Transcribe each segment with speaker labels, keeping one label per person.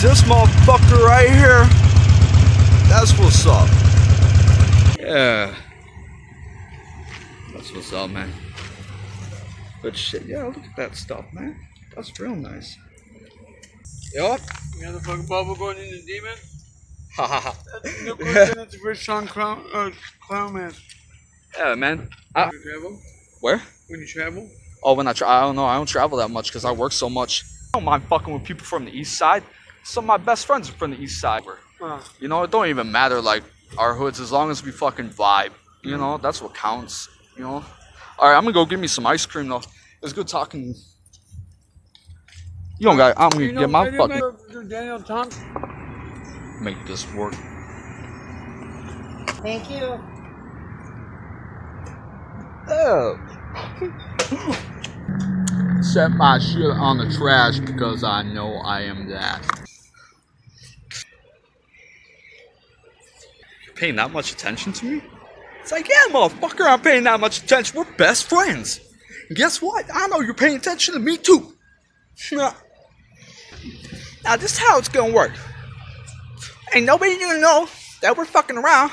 Speaker 1: This motherfucker right here. That's what's up. Yeah. That's what's up, man. But shit, yeah, look at that stuff, man. That's real nice. Yup.
Speaker 2: You got the fucking bubble going in the demon?
Speaker 1: Ha ha ha.
Speaker 2: No question, that's a Rich Sean Clown, uh, Clown Man.
Speaker 1: Yeah, man. I,
Speaker 2: When you travel?
Speaker 1: where?
Speaker 2: When you travel?
Speaker 1: Oh, when I tra- I don't know. I don't travel that much because I work so much. I don't mind fucking with people from the east side. Some of my best friends are from the east side.
Speaker 2: Uh,
Speaker 1: You know, it don't even matter like our hoods as long as we fucking vibe. You know, that's what counts. You know. All right, I'm gonna go get me some ice cream though. It's good talking. You don't got. I'm gonna
Speaker 2: you know,
Speaker 1: get my
Speaker 2: maybe
Speaker 1: fucking
Speaker 2: make- Daniel Thompson.
Speaker 1: make this work.
Speaker 3: Thank you.
Speaker 1: Oh. Set my shit on the trash because I know I am that. Paying that much attention to me? It's like, yeah, motherfucker, I'm paying that much attention. We're best friends. And guess what? I know you're paying attention to me too. now, this is how it's gonna work. Ain't nobody gonna know that we're fucking around.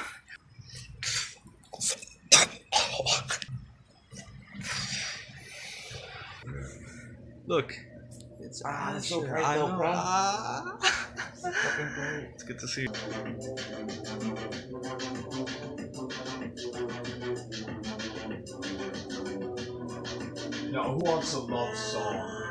Speaker 1: Look. It's
Speaker 3: Ah, it's so
Speaker 1: shit,
Speaker 3: bright
Speaker 1: I It's good to see you.
Speaker 4: Now, who wants a love song?